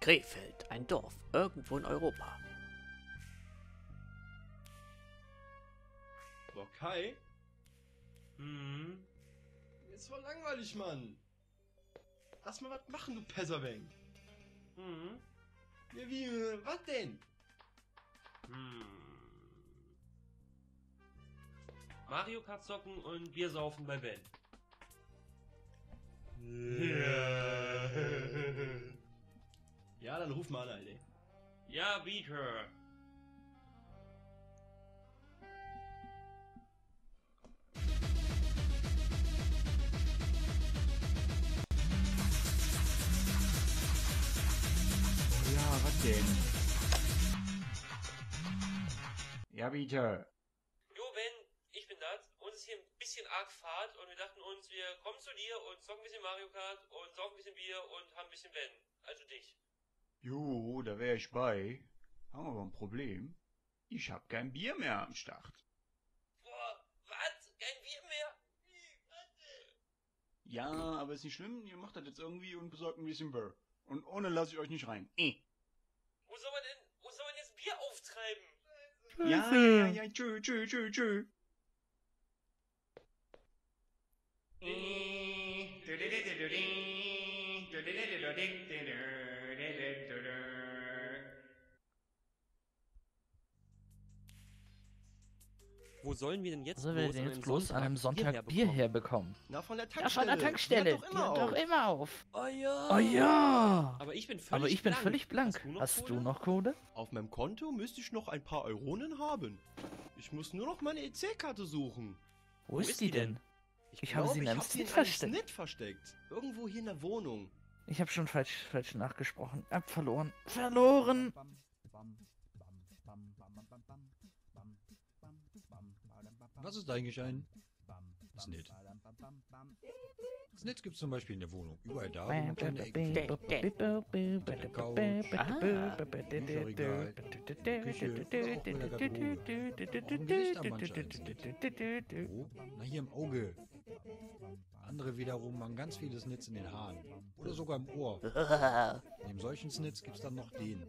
Krefeld, ein Dorf, irgendwo in Europa. Boah, Kai, Hm. ist voll langweilig, Mann. Lass mal was machen, du Pesserbank. Hm. Ja, wie, äh, was denn? Hm. Mario Kart zocken und Bier saufen bei Ben. Ja, dann ruf mal an, Alter. Ja, Beaker. Ja, was denn? Ja, bitte. Jo, Ben, ich bin das. Uns ist hier ein bisschen arg Fahrt und wir dachten uns, wir kommen zu dir und zocken ein bisschen Mario Kart und saufen ein bisschen Bier und haben ein bisschen Ben. Also dich. Jo, da wär ich bei. Haben aber ein Problem. Ich hab kein Bier mehr am Start. Boah, was? Kein Bier mehr? Ja, aber ist nicht schlimm. Ihr macht das jetzt irgendwie und besorgt ein bisschen Bier. Und ohne lasse ich euch nicht rein. Eh. Wo soll man denn, wo soll man jetzt Bier auftreiben? Ja, ja, ja, ja, tschö, tschö, tschö, tschö. Wo sollen wir denn jetzt Wo sollen wir denn jetzt bloß an einem Sonntag Bier herbekommen? Na, von der Ja, Tankstelle. von der Tankstelle. Die hat doch immer Die hat doch auf. immer auf. Oh ja. Oh ja. Aber ich bin völlig Aber ich bin blank. völlig blank. Hast du noch Hast Kohle? du noch Kohle? Auf meinem Konto müsste ich noch ein paar Euronen haben. Ich muss nur noch meine EC-Karte suchen. Wo, ist die denn? Ich habe glaub, sie in ich einem hab sie in Snit einem versteckt. Snit versteckt. Irgendwo hier in der Wohnung. Ich habe schon falsch, falsch nachgesprochen. Hab verloren. Verloren. Was ist eigentlich ein Snit? Snits gibt es zum Beispiel in der Wohnung. Überall da, wo man kleine Ecken findet. Bücherregal, Küche, auch in der Garderobe. Auch im Gesicht haben manche ein Snit. Wo? Na, hier im Auge. Andere wiederum haben ganz viele Snits in den Haaren. Oder sogar im Ohr. Neben solchen Snits gibt es dann noch den.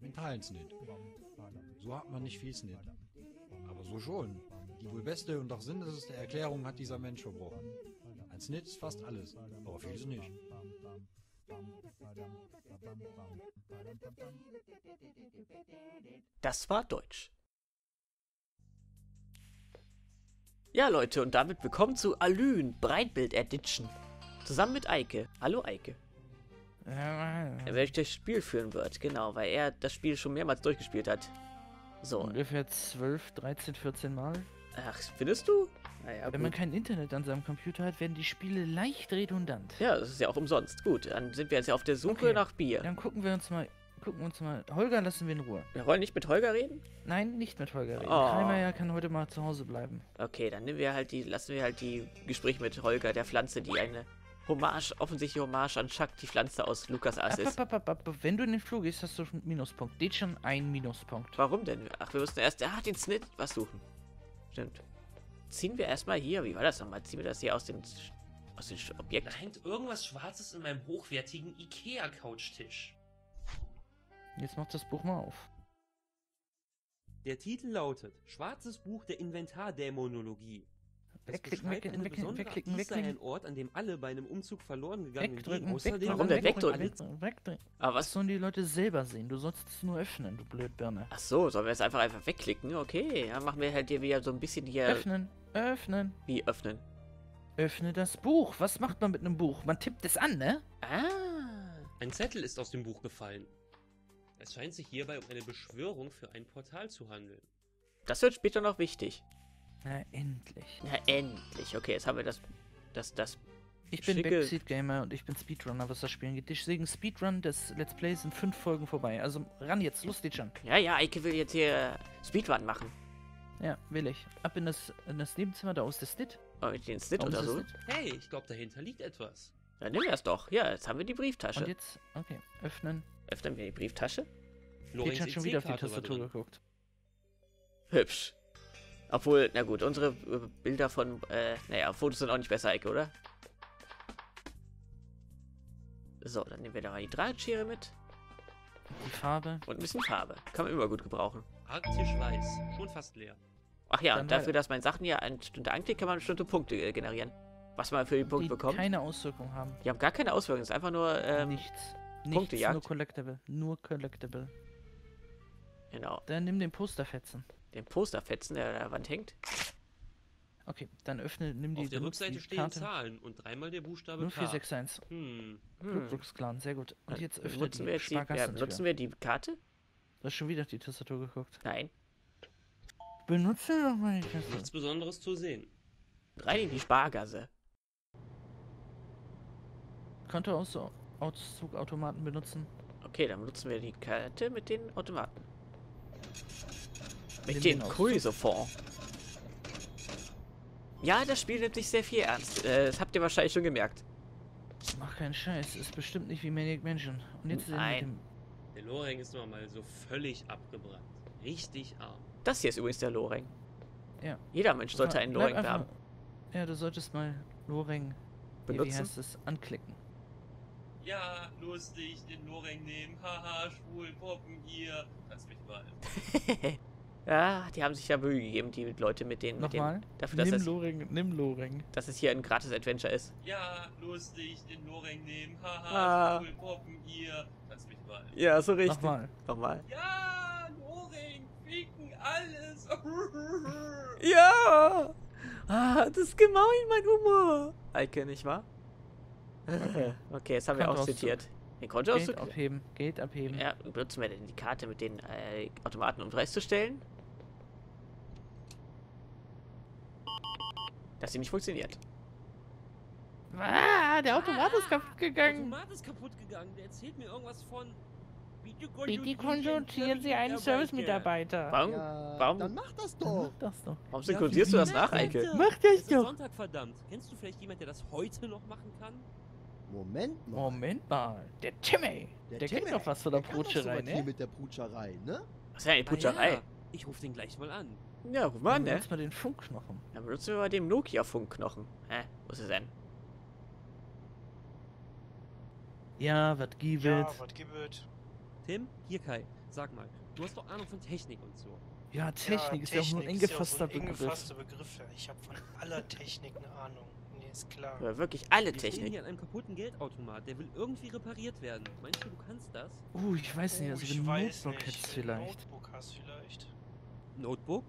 Mentalen Snit. So hat man nicht viel Snit. So schon. Die wohl beste und auch sinnloseste Erklärung hat dieser Mensch verbrochen. Ein Snit ist fast alles, aber vieles nicht. Das war Deutsch. Ja, Leute, und damit willkommen zu Alün Breitbild Edition. Zusammen mit Eike. Hallo, Eike. Er welches das Spiel führen wird, genau, weil er das Spiel schon mehrmals durchgespielt hat. So, Ungefähr 12, 13, 14 Mal. ach, findest du? Naja, Wenn man gut. kein Internet an seinem Computer hat, werden die Spiele leicht redundant. Ja, das ist ja auch umsonst. Gut, dann sind wir jetzt ja auf der Suche Okay. nach Bier. Dann gucken wir uns mal, gucken wir uns mal. Holger lassen wir in Ruhe. Wir wollen nicht mit Holger reden? Nein, nicht mit Holger reden. Oh. Kreimeier kann heute mal zu Hause bleiben. Okay, dann nehmen wir halt die, lassen wir halt die Gespräche mit Holger, der Pflanze, die eine Hommage, offensichtliche Hommage an Chuck, die Pflanze aus Lukas Ass ist. Wenn du in den Flur gehst, hast du einen Minuspunkt. Steht schon ein Minuspunkt. Warum denn? Ach, wir müssen erst, ah, den Snit was suchen. Stimmt. Ziehen wir erstmal hier, wie war das nochmal? Ziehen wir das hier aus den, aus den Da Objekten? hängt irgendwas Schwarzes in meinem hochwertigen Ikea-Couchtisch. Jetzt mach das Buch mal auf. Der Titel lautet Schwarzes Buch der Inventardämonologie. Es Wegklicken, wegklicken, wegklicken, wegklicken, wegklicken. ein Ort, an dem alle bei einem Umzug verloren gegangenen Wegdrücken, gehen. Außerdem Warum denn wegdrücken, wegdrücken? wegdrücken, wegdrücken. Aber Das was? sollen die Leute selber sehen. Du sollst es nur öffnen, du Blödbirne. Ach so, sollen wir jetzt einfach einfach wegklicken? Okay, dann machen wir halt hier wieder so ein bisschen hier, Öffnen, öffnen. wie öffnen. Öffne das Buch. Was macht man mit einem Buch? Man tippt es an, ne? Ah. Ein Zettel ist aus dem Buch gefallen. Es scheint sich hierbei um eine Beschwörung für ein Portal zu handeln. Das wird später noch wichtig. Na, endlich. Na, endlich. Okay, jetzt haben wir das, das, das. Ich bin Schicke- Backseat Gamer und ich bin Speedrunner, was das Spielen geht. Deswegen Speedrun des Let's Plays sind fünf Folgen vorbei. Also ran jetzt, los geht schon. Ja, ja, Eike will jetzt hier Speedrun machen. Ja, will ich. Ab in das, in das Nebenzimmer, da ist der Snit. Oh, den ist oder das so. Hey, ich glaube, dahinter liegt etwas. Dann nehmen wir es doch. Ja, jetzt haben wir die Und Brieftasche. jetzt, okay, öffnen. Öffnen wir die Brieftasche. Jetzt hat schon wieder auf die Tastatur geguckt. Hübsch. Obwohl, na gut, unsere äh, Bilder von, äh, naja, Fotos sind auch nicht besser, Ecke, oder? So, dann nehmen wir da mal die Drahtschere mit. Die Farbe. Und ein bisschen Farbe. Kann man immer gut gebrauchen. Arktisch weiß. Schon fast leer. Ach ja, Dann und dafür, dass man Sachen ja eine Stunde anklickt, kann man bestimmte Punkte äh, generieren. Was man für die Punkte Die bekommt. keine Auswirkung haben. Die haben gar keine Auswirkungen. Es ist einfach nur, ähm, Nichts. Punkte Nichts, nur Collectible. Nur Collectible. genau, Dann nimm den Posterfetzen. Den Posterfetzen, der an der Wand hängt. Okay, dann öffne, nimm die, Auf der Rückseite die stehen Karte. Zahlen und dreimal der Buchstabe K. 0461. Hm. Hm. Clan, sehr gut. Und jetzt öffne benutzen die wir jetzt die, ja, benutzen wir die Karte? Du hast schon wieder die Tastatur geguckt. Nein. Benutze doch mal die Tastatur. Nichts Besonderes zu sehen. Rein in die Spargasse. Kontoauszugautomaten benutzen. Okay, dann benutzen wir die Karte mit den Automaten. Mit den Auszug. Cruiser-Fonds. Ja, das Spiel nimmt sich sehr viel ernst. Äh, das habt ihr wahrscheinlich schon gemerkt. Mach keinen Scheiß, ist bestimmt nicht wie Maniac Mansion. Und jetzt Nein. mit Der Loreng ist noch mal so völlig abgebrannt. Richtig arm. Das hier ist übrigens der Loreng. Ja. Jeder Mensch sollte einen Loreng einfach- haben. Ja, du solltest mal Loreng, wie, wie Benutzen. heißt es, anklicken. Ja, lustig, den Loreng nehmen. Haha, schwul, Poppen hier. Kannst mich mal. ja, die haben sich ja Mühe gegeben, die Leute mit denen. Mit Nochmal? denen dafür, dass Nimm es, Loreng, nimm Loreng. dass es hier ein gratis Adventure ist. Ja, lustig, den Loreng nehmen. Ah. Haha, schwul, Poppen hier. Kannst mich mal. Ja, so richtig. Nochmal. Nochmal. Ja, Loreng, ficken, alles. Ja! Ah, das ist gemein, mein Humor. Eike, nicht wahr? Okay, jetzt haben wir auch zitiert. Den Geld Kontoauszug. abheben, Geld abheben. Ja, benutzen wir denn die Karte mit den äh, Automaten, um freizustellen? Dass sie nicht funktioniert. Ah, der Automat ist kaputt gegangen. Automat ist kaputt gegangen. Der erzählt mir irgendwas von. Bitte konsultieren Sie einen Service-Mitarbeiter. Warum, Ja, warum, dann mach das doch. mach das doch. warum synchronisierst du das nach, Eike? Mach das Es ist doch. Sonntag, verdammt. Kennst du vielleicht jemand, der das heute noch machen kann? Moment mal. Moment mal, der Timmy. Der, kennt Timmy, doch was von der der kann doch Brutscherei, ne? mit der Brutscherei, ne? Was ist denn eine Ah Putscherei? ja, Ich rufe den gleich mal an. Ja, ruf mal an, ne? Benutzt mal den Funkknochen. Dann benutzen wir mal den Nokia-Funkknochen. Hä? Wo ist es denn? Ja, was gibt Ja, es? was gibt Tim, hier Kai. Sag mal, du hast doch Ahnung von Technik und so. Ja, Technik ist ja auch nur ein eng Technik ist gefasster ja auch so ein eng Begriff. gefasster Begriff. ja. Ich habe von aller Technik eine Ahnung. Nee, ist klar. Ja, wirklich alle Wir Technik. hier an einem kaputten Geldautomat. Der will irgendwie repariert werden. Meinst du, du kannst das? Uh, ich weiß nicht, Oh, also ich wenn du ein weiß Notebook nicht. hättest vielleicht. Notebook hast vielleicht. Notebook?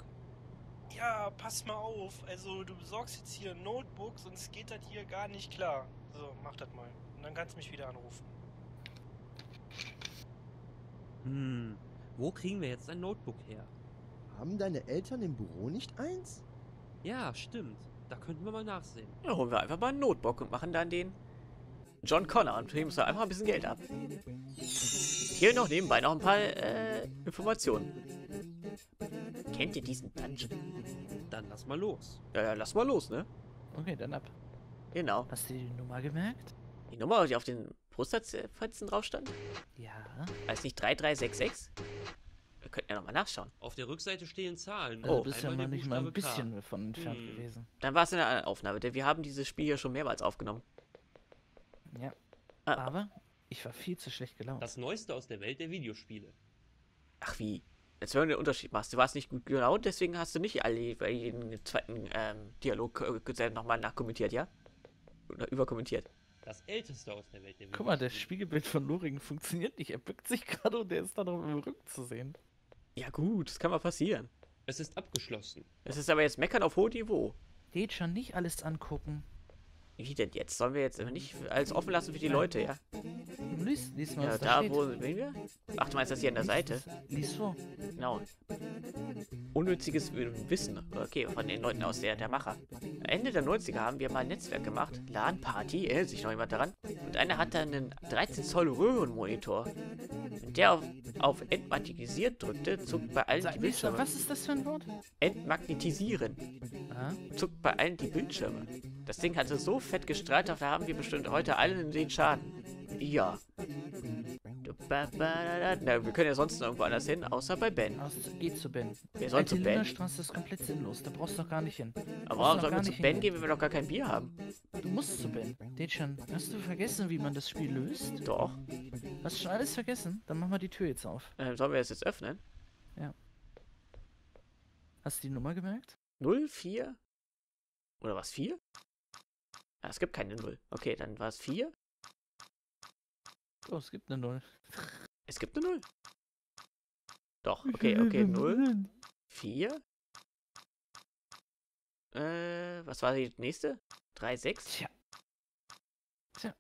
Ja, pass mal auf. Also, du besorgst jetzt hier ein Notebook, sonst geht das hier gar nicht klar. So, mach das mal. Und dann kannst du mich wieder anrufen. Hm. Wo kriegen wir jetzt ein Notebook her? Haben deine Eltern im Büro nicht eins? Ja, stimmt. Da könnten wir mal nachsehen. Dann holen wir einfach mal ein Notebook und machen dann den John Connor und heben uns da einfach ein bisschen Geld ab. Hier noch nebenbei noch ein paar äh, Informationen. Kennt ihr diesen Dungeon? Dann lass mal los. Ja, ja, lass mal los, ne? Okay, dann ab. Genau. Hast du die Nummer gemerkt? Die Nummer, die auf den Posterfetzen drauf stand? Ja. Weiß nicht 3366? Wir könnten ja nochmal nachschauen. Auf der Rückseite stehen Zahlen. Also Oh. du bist ja mal der nicht mal ein K. bisschen davon entfernt Hm. gewesen. Dann war es in einer Aufnahme, denn wir haben dieses Spiel hier schon mehrmals aufgenommen. Ja. Ah, Aber ich war viel zu schlecht gelaunt. Das Neueste aus der Welt der Videospiele. ach wie? Jetzt wenn du den Unterschied machst. Du warst nicht gut genau, deswegen hast du nicht alle bei jedem zweiten ähm, Dialog äh, nochmal nachkommentiert, ja? Oder überkommentiert. Das älteste aus der Welt der. Guck mal, das Spiegelbild von Loring funktioniert nicht. Er bückt sich gerade und der ist dann noch im Rücken zu sehen. Ja gut, das kann mal passieren. Es ist abgeschlossen. Es ist aber jetzt Meckern auf hohem Niveau. Geht schon nicht alles angucken. Wie denn jetzt? Sollen wir jetzt nicht alles offen lassen für die Leute, ja? Lies, lies mal, Ja, da da wo sind wir? Ach, du meinst das hier an der Seite? es. Lies vor. Genau. Unnütziges Wissen. Okay, von den Leuten aus der, der Macher. Ende der 90er haben wir mal ein Netzwerk gemacht. LAN-Party, erinnert sich noch jemand daran? Und einer hatte einen 13 Zoll Röhrenmonitor. Wenn der auf, auf entmagnetisiert drückte, zuckt bei allen die Sag, doch, Bildschirme. was ist das für ein Wort? Entmagnetisieren. Zuckt bei allen die Bildschirme. Das Ding hatte so fett gestrahlt, da haben wir bestimmt heute alle den Schaden. Ja. Na, wir können ja sonst nirgendwo anders hin, außer bei Ben. Aus, geh zu Ben. Wir sollen zu Ben. Linderstraße ist komplett sinnlos. Da brauchst du doch gar nicht hin. Aber warum sollen wir zu Ben gehen, wenn wir doch gar kein Bier haben? Du musst zu Ben. Dechan, hast du vergessen, wie man das Spiel löst? Doch. Hast du schon alles vergessen? Dann machen wir die Tür jetzt auf. Ähm, sollen wir das jetzt öffnen? Hast du die Nummer gemerkt? 0, 4? Oder was, 4? Ah, es gibt keine 0. Okay, dann war es 4. Oh, es gibt eine Null. Es gibt eine 0. Doch, okay, okay, 0, 4. Äh, was war die nächste? 3, 6? Tja. Tja.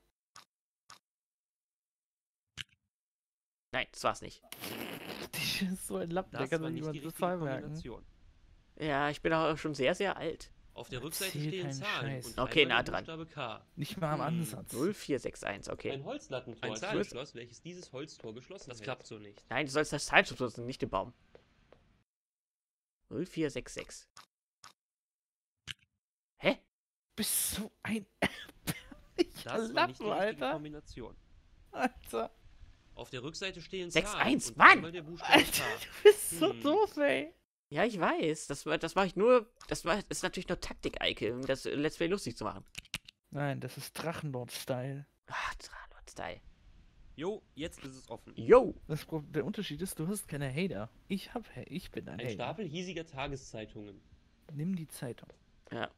Nein, das war's nicht. Die ist so ein Lappen, der Das kann war doch nicht die niemand das richtige Zahl merken. Ja, ich bin auch schon sehr, sehr alt. Auf der Rückseite Erzähl stehen Zahlen Scheiß. und Okay, nah dran. K. Nicht mal am Hm. Ansatz. 0, 4, 6, 1, okay. Ein Holzlattentor, Ein Zahlenschloss, welches dieses Holztor geschlossen Das hält. klappt so nicht. Nein, du sollst das Zeitschutz nutzen, nicht den Baum. 0, 4, 6, 6. Hä? Bist so ein Das war nicht die Lappen, Alter. Kombination. Alter. Auf der Rückseite stehen Sechs, Zahlen eins, und Mann! Alter, K. du bist so Hm. doof, ey. Ja, ich weiß. Das, das mache ich nur. Das, ist natürlich nur Taktik, Eike, um das Let's Play lustig zu machen. Nein, das ist Drachenlord-Style. Ah, Tranot-Style. Jo, jetzt ist es offen. Das Pro der Unterschied ist, du hast keine Hater. Ich hab, Ha- ich bin ein, Ein Hater. Stapel hiesiger Tageszeitungen. Nimm die Zeitung. Ja.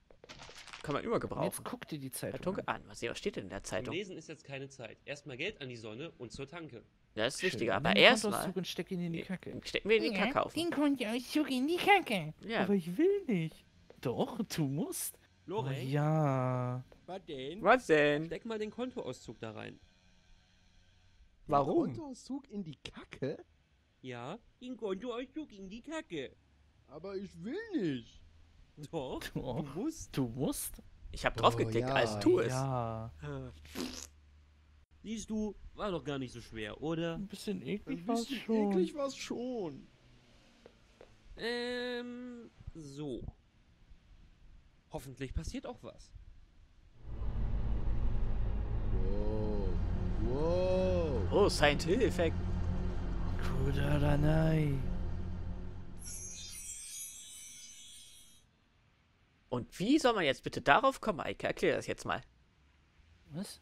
Kann man immer gebrauchen. jetzt guck dir die Zeitung Zeitung an. an. Was, was steht denn in der Zum Zeitung? Lesen ist jetzt keine Zeit. Erstmal Geld an die Sonne und zur Tanke. Das ist Schön. wichtiger. Aber den erstmal Kontoauszug und steck ihn in die Kacke. stecken wir in die Kacke auf. Den Kontoauszug in die Kacke. Ja. Aber ich will nicht. Doch, du musst. Oh, Loreng, ja. Was denn? Was denn? steck mal den Kontoauszug da rein. Warum? Kontoauszug in die Kacke? Ja, den Kontoauszug in die Kacke. Aber ich will nicht. Doch, Doch. du musst. Du musst. Ich habe Oh, drauf geklickt, ja, also tu es. Ja. Siehst du, war doch gar nicht so schwer, oder? Ein bisschen eklig war's bisschen schon. eklig war's schon. Ähm, so. Hoffentlich passiert auch was. Wow. Wow. Oh, Scientific. Kudaranai. Und wie soll man jetzt bitte darauf kommen, Eike? Erklär das jetzt mal. Was?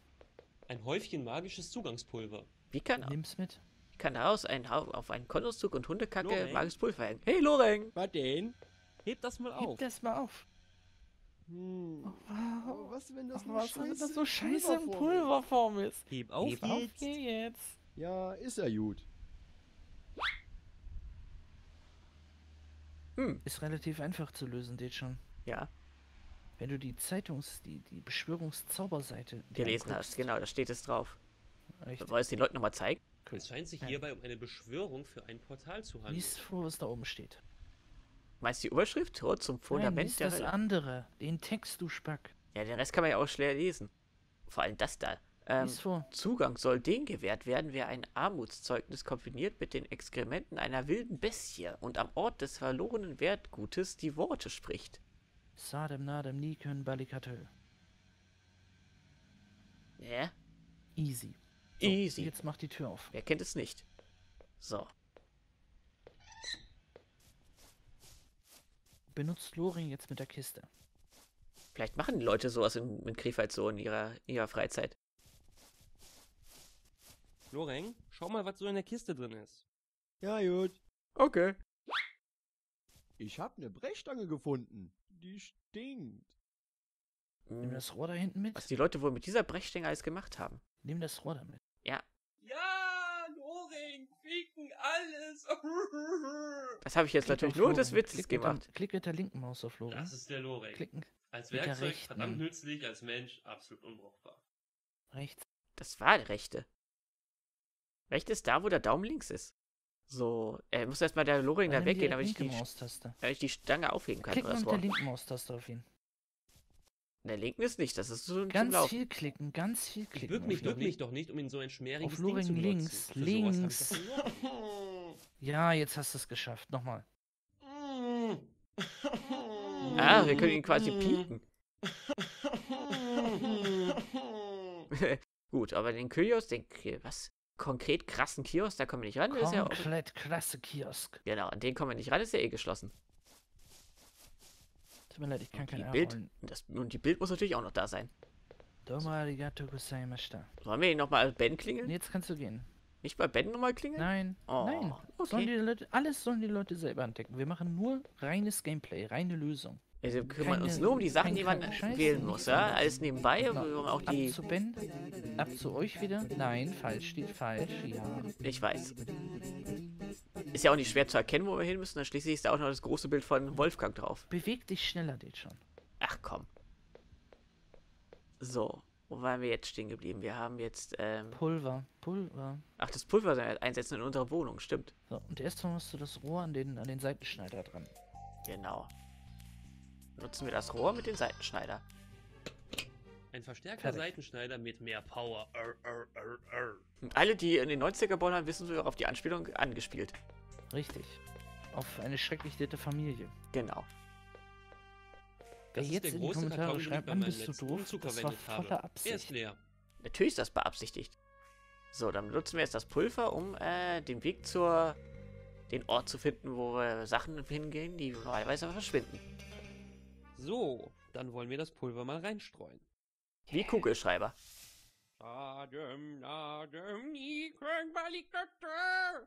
Ein Häufchen magisches Zugangspulver. Wie kann, Nimm's mit. wie kann daraus ein, Hau- auf einen Kontoauszug und Hundekacke Loreng? magisches Pulver hängen? Hey, Loreng! Was denn? Heb das mal auf. das mal auf. Hm. Aber Wow. was, wenn das nur was, wenn das so scheiße in Pulverform ist? Heb auf Heb auf, jetzt. geh jetzt. Ja, ist ja gut. Hm, Ist relativ einfach zu lösen, det schon. ja, Wenn du die Zeitungs-, die, die Beschwörungszauberseite dir gelesen hast. anguckst. Genau, da steht es drauf. Richtig. Wollen es den Leuten nochmal zeigen? Es scheint sich Ja. hierbei um eine Beschwörung für ein Portal zu handeln. Lies vor, was da oben steht. Meinst du die Überschrift? Tor zum Nein, Fundament lies der das Hölle. andere. Den Text, du Spack. Ja, den Rest kann man ja auch schwer lesen. Vor allem das da. Ähm, Lies vor. Zugang soll denen gewährt werden, wer ein Armutszeugnis kombiniert mit den Exkrementen einer wilden Bestie und am Ort des verlorenen Wertgutes die Worte spricht. Sadem Nadem Nikön Balikatö. Ja? Easy. So, Easy. Jetzt mach die Tür auf. Wer kennt es nicht? So. Benutzt Loring jetzt mit der Kiste. Vielleicht machen die Leute sowas in, in Krefeld so in ihrer, ihrer Freizeit. Loreng, schau mal, was so in der Kiste drin ist. Ja, gut. Okay. Ich hab eine Brechstange gefunden. Die stinkt. Nimm das Rohr da hinten mit. Was die Leute wohl mit dieser Brechstange alles gemacht haben. Nimm das Rohr da mit. Ja, Ja, Loreng, ficken alles. das habe ich jetzt Klick natürlich nur Loring. des Witzes Klick mit gemacht. Der, klick mit der linken Maus auf Loring. Das ist der Lorek. Klicken. Als mit der Werkzeug verdammt nützlich, als Mensch absolut unbrauchbar. Rechts. Das war der rechte. Rechte ist da, wo der Daumen links ist. So, er muss erstmal der Loring da weggehen, damit ich, linke die, Maustaste. damit ich die Stange aufheben kann. Klicken Oder das mit der linken Maustaste auf ihn. In der linken ist nicht, das ist so zum Ganz Laufen. viel klicken, ganz viel klicken. bück mich, bück ihn. mich doch nicht, um in so ein schmieriges Auf Ding Loring zu benutzen. links, Für links. Ja, jetzt hast du es geschafft. Nochmal. Ah, wir können ihn quasi pieken. Gut, aber den Kyrios, den was? Konkret krassen Kiosk, da kommen wir nicht ran. der Ist ja auch, Komplett klasse Kiosk. genau, an den kommen wir nicht ran, ist ja eh geschlossen. Tut mir leid, ich kann Die kein Bild, Bild. und, das, und die Bild muss natürlich auch noch da sein. Domo arigato gozaimashita. Sollen wir ihn nochmal Ben Und klingeln? jetzt kannst du gehen. Nicht bei Ben nochmal klingeln? Nein, Oh, nein. okay. Sollen Leute, alles sollen die Leute selber entdecken. Wir machen nur reines Gameplay, reine Lösung. Also wir kümmern uns Keine- nur um die Sachen, die man kranken Scheiß, wählen muss, ja? Alles nebenbei, Genau. auch Ab die... zu Ben, ab zu euch wieder. Nein, falsch, steht falsch. Ja. Ich weiß. Ist ja auch nicht schwer zu erkennen, wo wir hin müssen, dann schließlich ist da auch noch das große Bild von Wolfgang drauf. Beweg dich schneller, geht schon. Ach komm. So, wo waren wir jetzt stehen geblieben? Wir haben jetzt, ähm... Pulver, Pulver. Ach, das Pulver einsetzen in unserer Wohnung, stimmt. So, und erstmal musst du das Rohr an den, an den Seitenschneider dran. Genau. Nutzen wir das Rohr mit den Seitenschneider. Ein verstärkter Fertig. Seitenschneider mit mehr Power. Arr, arr, arr, alle, die in den 90er geboren haben, wissen so auf die Anspielung angespielt. Richtig. Auf eine schrecklich nette Familie. Genau. Wer Das ist jetzt der in die große Kommentare schreibt, meinem bist du doof, das war voller Er ist Absicht. leer. Natürlich ist das beabsichtigt. So, dann benutzen wir jetzt das Pulver, um äh, den Weg zur... den Ort zu finden, wo wir Sachen hingehen, die normalerweise verschwinden. So, dann wollen wir das Pulver mal reinstreuen. Wie Kugelschreiber. Adem, Adem, Balikata.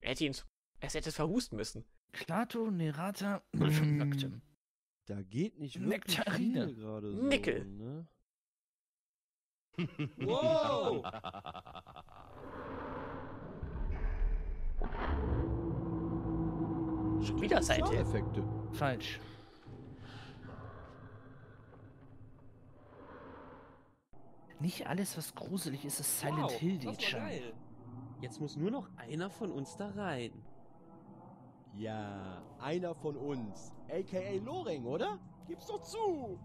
Er hätte ihn... Er hätte es verhusten müssen. Klato, Nerata, Mm. Noctem. Da geht nicht wirklich Nektarine. viel gerade so, Nickel. Ne? Wow! Schon wieder seitdem. Effekte. Falsch. Nicht alles, was gruselig ist, ist Silent wow, Hill, das war geil. Jetzt muss nur noch einer von uns da rein. Ja, einer von uns. AKA Loring, oder? Gib's doch zu.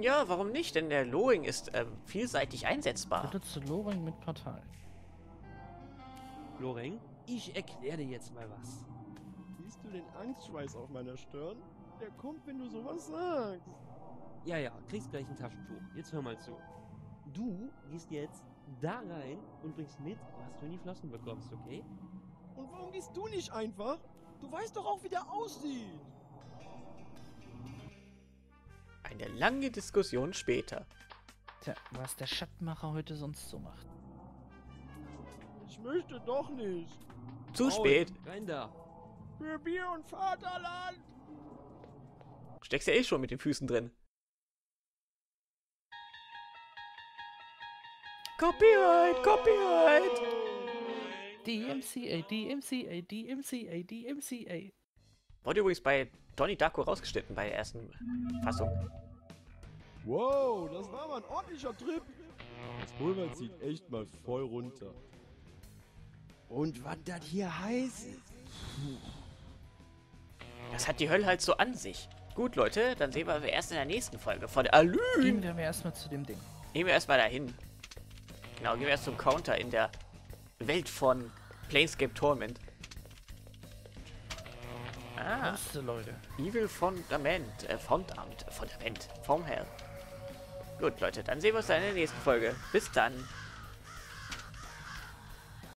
Ja, warum nicht? Denn der Loring ist ähm, vielseitig einsetzbar. Benutze Loring mit Portal. Loreng, ich erkläre dir jetzt mal was. Siehst du den Angstschweiß auf meiner Stirn? Der kommt, wenn du sowas sagst. Ja, ja, kriegst gleich ein Taschentuch. Jetzt hör mal zu. Du gehst jetzt da rein und bringst mit, was du in die Flossen bekommst, okay? Und warum gehst du nicht einfach? Du weißt doch auch, wie der aussieht. Eine lange Diskussion später. Tja, was der Schattenmacher heute sonst so macht. Ich möchte doch nicht. Zu Maul, spät. Rein da. Für Bier und Vaterland. Steckst ja eh schon mit den Füßen drin. Copyright, Copyright. DMCA, DMCA, DMCA, DMCA. Wurde übrigens bei Donnie Darko rausgeschnitten bei der ersten Fassung. Wow, das war mal ein ordentlicher Trip. Das Pulver zieht echt mal voll runter. Und was das hier heißt? Das hat die Hölle halt so an sich. Gut, Leute, dann sehen wir erst in der nächsten Folge von der Alün. Gehen wir erstmal zu dem Ding. Gehen wir erstmal dahin. Genau, gehen wir erst zum Counter in der Welt von Planescape Torment. Ah, Liste, Leute. Evil Fundament, äh, Fondamt, Fundament, vom Hell. Gut, Leute, dann sehen wir uns dann in der nächsten Folge. Bis dann.